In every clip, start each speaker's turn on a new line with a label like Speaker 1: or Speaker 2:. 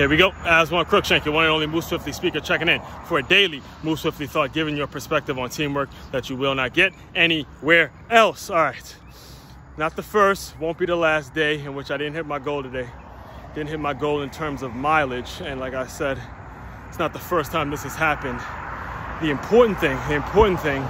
Speaker 1: Here we go. Aswand Cruickshank, your one and only Move Swiftly speaker, checking in for a daily Move Swiftly thought, giving your perspective on teamwork that you will not get anywhere else. All right. Not the first, won't be the last day in which I didn't hit my goal today. Didn't hit my goal in terms of mileage. And like I said, it's not the first time this has happened. The important thing, the important thing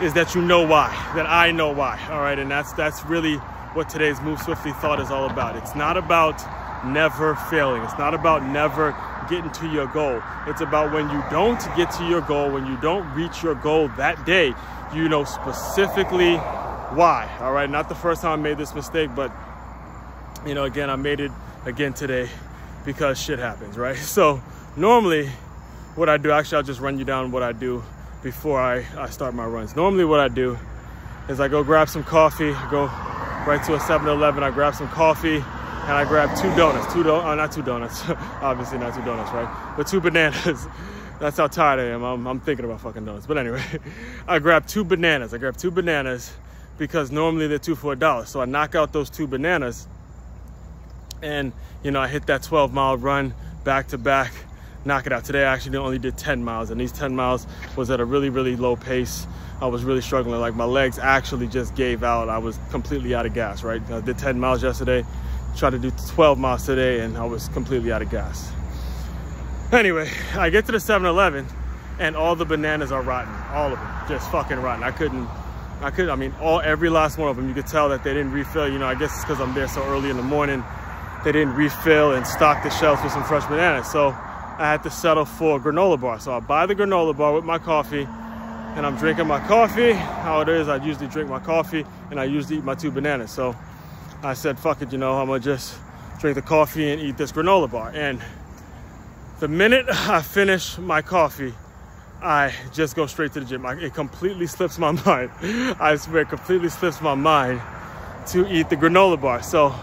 Speaker 1: is that you know why, that I know why. All right. And that's that's really what today's Move Swiftly thought is all about. It's not about never failing. It's not about never getting to your goal. It's about when you don't get to your goal, when you don't reach your goal that day, you know specifically why. All right, not the first time I made this mistake, but you know, again, I made it again today because shit happens, right? So normally what I do, actually, I'll just run you down what I do before I, I start my runs. Normally what I do is I go grab some coffee, go right to a 7-Eleven, I grab some coffee, and I grabbed two donuts. Two do uh, not two donuts, obviously not two donuts, right? But two bananas. That's how tired I am. I'm, I'm thinking about fucking donuts. But anyway, I grabbed two bananas. I grabbed two bananas because normally they're two for a dollar. So I knock out those two bananas and, you know, I hit that 12 mile run back to back, knock it out. Today I actually only did 10 miles and these 10 miles was at a really, really low pace. I was really struggling. Like my legs actually just gave out. I was completely out of gas, right? I did 10 miles yesterday tried to do 12 miles today and I was completely out of gas. Anyway, I get to the 7-Eleven and all the bananas are rotten. All of them, just fucking rotten. I couldn't, I could, I mean, all, every last one of them, you could tell that they didn't refill. You know, I guess it's because I'm there so early in the morning. They didn't refill and stock the shelves with some fresh bananas. So I had to settle for a granola bar. So I buy the granola bar with my coffee and I'm drinking my coffee. How it is, I usually drink my coffee and I usually eat my two bananas. So I said, fuck it, you know, I'm gonna just drink the coffee and eat this granola bar. And the minute I finish my coffee, I just go straight to the gym. I, it completely slips my mind. I swear, it completely slips my mind to eat the granola bar. So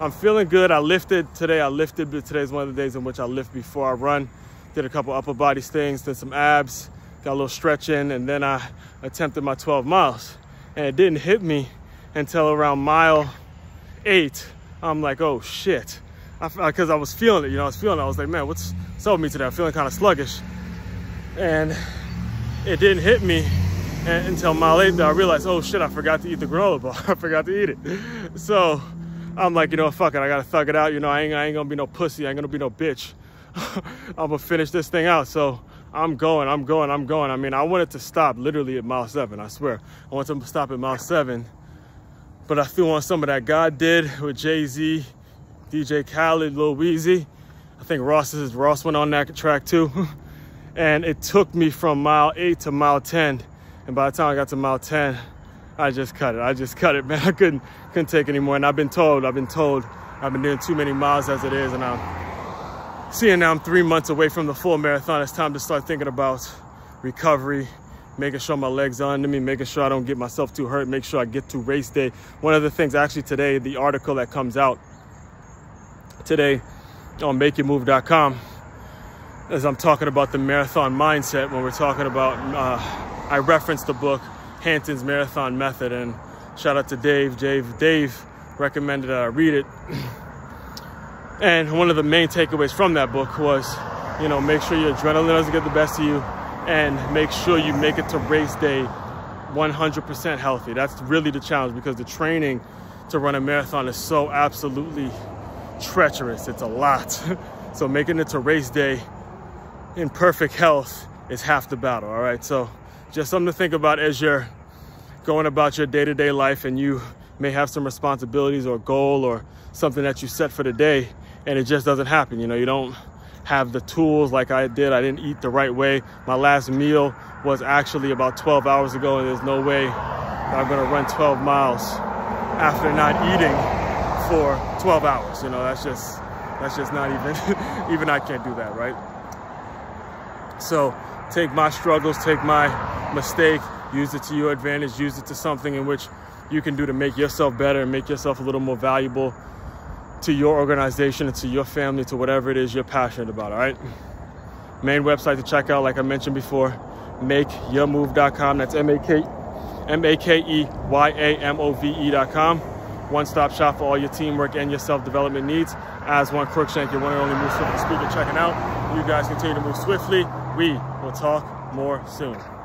Speaker 1: I'm feeling good. I lifted today. I lifted, but today's one of the days in which I lift before I run. Did a couple upper body things, did some abs, got a little stretching, and then I attempted my 12 miles. And it didn't hit me until around mile eight, I'm like, oh shit. Because I, I, was feeling it, you know, I was feeling it. I was like, man, what's, what's up with me today? I'm feeling kind of sluggish. And it didn't hit me until mile eight that I realized, oh shit, I forgot to eat the granola bar. I forgot to eat it. So I'm like, you know, fuck it. I gotta thug it out. You know, I ain't, I ain't gonna be no pussy. I ain't gonna be no bitch. I'm gonna finish this thing out. So I'm going, I'm going, I'm going. I mean, I wanted to stop literally at mile seven, I swear. I wanted to stop at mile seven but I threw on some of that God did with Jay-Z, DJ Khaled, Lil Weezy. I think Ross is Ross went on that track too. and it took me from mile eight to mile 10. And by the time I got to mile 10, I just cut it. I just cut it, man. I couldn't couldn't take anymore. And I've been told, I've been told I've been doing too many miles as it is. And I'm seeing now I'm three months away from the full marathon. It's time to start thinking about recovery, making sure my legs are under me, making sure I don't get myself too hurt, make sure I get to race day. One of the things actually today, the article that comes out today on makeyamove.com as I'm talking about the marathon mindset when we're talking about, uh, I referenced the book Hanson's Marathon Method and shout out to Dave. Dave, Dave recommended I read it. And one of the main takeaways from that book was, you know, make sure your adrenaline doesn't get the best of you and make sure you make it to race day 100% healthy. That's really the challenge because the training to run a marathon is so absolutely treacherous. It's a lot. so making it to race day in perfect health is half the battle, all right? So just something to think about as you're going about your day-to-day -day life and you may have some responsibilities or goal or something that you set for the day and it just doesn't happen. You know, you don't have the tools like I did. I didn't eat the right way. My last meal was actually about 12 hours ago, and there's no way I'm gonna run 12 miles after not eating for 12 hours. You know, that's just that's just not even even I can't do that, right? So take my struggles, take my mistake, use it to your advantage, use it to something in which you can do to make yourself better and make yourself a little more valuable to your organization, and to your family, to whatever it is you're passionate about, all right? Main website to check out, like I mentioned before, makeyamove.com. That's M-A-K, M-A-K-E-Y-A-M-O-V-E.com. one-stop shop for all your teamwork and your self-development needs. Aswand Cruickshank, your one and only Move Swiftly speaker checking out. You guys continue to move swiftly. We will talk more soon.